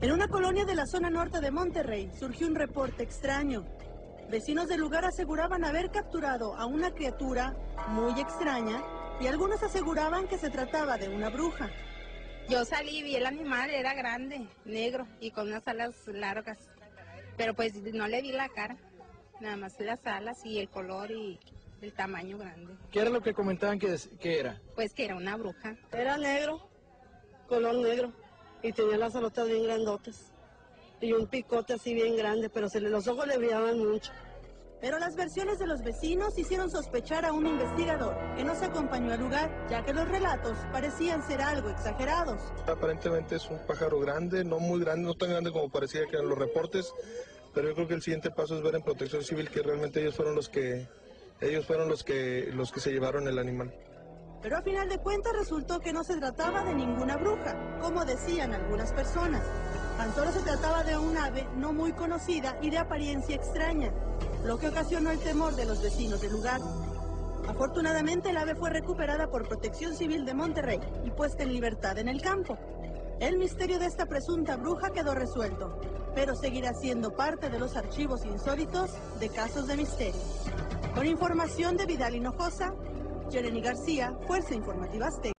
En una colonia de la zona norte de Monterrey surgió un reporte extraño. Vecinos del lugar aseguraban haber capturado a una criatura muy extraña y algunos aseguraban que se trataba de una bruja. Yo salí y vi el animal, era grande, negro y con unas alas largas. Pero pues no le vi la cara, nada más las alas y el color y el tamaño grande. ¿Qué era lo que comentaban que, que era? Pues que era una bruja. Era negro, color negro, y tenía las alotas bien grandotas. Y un picote así bien grande, pero se le, los ojos le brillaban mucho. Pero las versiones de los vecinos hicieron sospechar a un investigador que no se acompañó al lugar, ya que los relatos parecían ser algo exagerados. Aparentemente es un pájaro grande, no muy grande, no tan grande como parecía que eran los reportes, pero yo creo que el siguiente paso es ver en Protección Civil que realmente ellos fueron los que ellos fueron los que los que se llevaron el animal. Pero a final de cuentas resultó que no se trataba de ninguna bruja, como decían algunas personas. Tan solo se trataba de un ave no muy conocida y de apariencia extraña, lo que ocasionó el temor de los vecinos del lugar. Afortunadamente el ave fue recuperada por Protección Civil de Monterrey y puesta en libertad en el campo. El misterio de esta presunta bruja quedó resuelto, pero seguirá siendo parte de los archivos insólitos de casos de misterio. Con información de Vidal Hinojosa, Jeremy García, Fuerza Informativa Azteca.